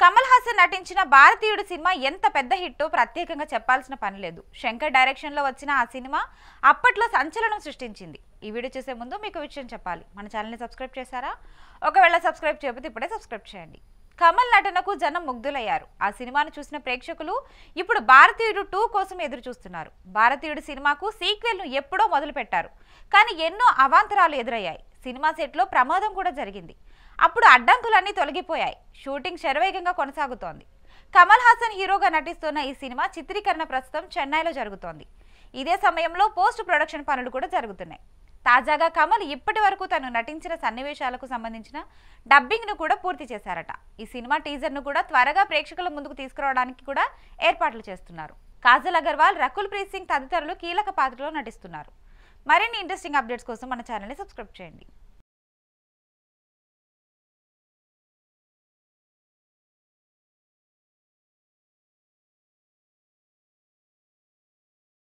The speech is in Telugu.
కమల్ హాసన్ నటించిన భారతీయుడు సినిమా ఎంత పెద్ద హిట్టో ప్రత్యేకంగా చెప్పాల్సిన పని లేదు. శంకర్ డైరెక్షన్లో వచ్చిన ఆ సినిమా అప్పట్లో సంచలనం సృష్టించింది. ఈ వీడియో చూసే ముందు మీకు విషయం చెప్పాలి. మన ఛానల్ని సబ్స్క్రైబ్ చేశారా? ఒకవేళ సబ్స్క్రైబ్ చేయకపోతే ఇప్పుడే సబ్స్క్రైబ్ చేయండి. కమల్ నటనకు జనం ముగ్ధులయ్యారు. ఆ సినిమాను చూసిన ప్రేక్షకులు ఇప్పుడు భారతీయుడు టూ కోసం ఎదురు చూస్తున్నారు. భారతీయుడు సినిమాకు సీక్వెల్ను ఎప్పుడో మొదలుపెట్టారు. కానీ ఎన్నో అవాంతరాలు ఎదురయ్యాయి. సినిమా సెట్లో ప్రమాదం కూడా జరిగింది. అప్పుడు అడ్డంకులన్నీ తొలగిపోయాయి. షూటింగ్ శరవేగంగా కొనసాగుతోంది. కమల్ హాసన్ హీరోగా నటిస్తున్న ఈ సినిమా చిత్రీకరణ ప్రస్తుతం చెన్నైలో జరుగుతోంది. ఇదే సమయంలో పోస్ట్ ప్రొడక్షన్ పనులు కూడా జరుగుతున్నాయి. తాజాగా కమల్ ఇప్పటి వరకు తను నటించిన సన్నివేశాలకు సంబంధించిన డబ్బింగ్ను కూడా పూర్తి చేశారట. ఈ సినిమా టీజర్ను కూడా త్వరగా ప్రేక్షకుల ముందుకు తీసుకురావడానికి కూడా ఏర్పాట్లు చేస్తున్నారు. కాజల్ అగర్వాల్ రకుల్ ప్రీత్ సింగ్ తదితరులు కీలక పాత్రలో నటిస్తున్నారు. మరిన్ని ఇంట్రెస్టింగ్ అప్డేట్స్ కోసం మన ఛానల్ని సబ్స్క్రైబ్ చేయండి.